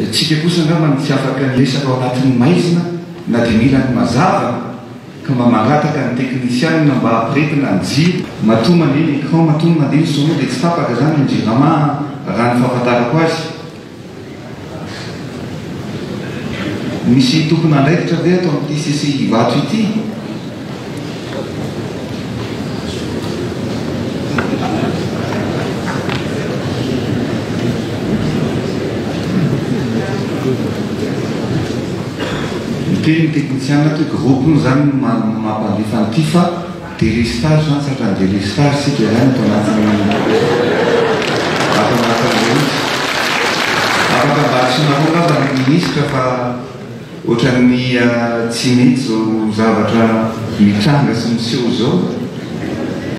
Isika kosa angamba no tsy afaka ny hiresaka ao anatin'ny maizina na dia mila ny mazava ka mba mangataka ny teknisianina mba hampiretina ny jiro. Matoa mandeha ny écran, matoa ny mandeha ny sono dia tsy tapaka izany ny jirama raha ny fahafantarako azy. Misy tompon'andraikitra ve ato amin'ity CCI Ivato ity? Miteny ny teknisiana ato hoe gros pneus izany no mampandefa an'ity fa délestage izany tsy hatrany délestage isika izany ato anatin'ny ato anatin'ireny izy. Afaka mba asiana roa angamba ny ministra fa. Ohatran'ny tsy mety izao zavatra mitranga sy miseho izao.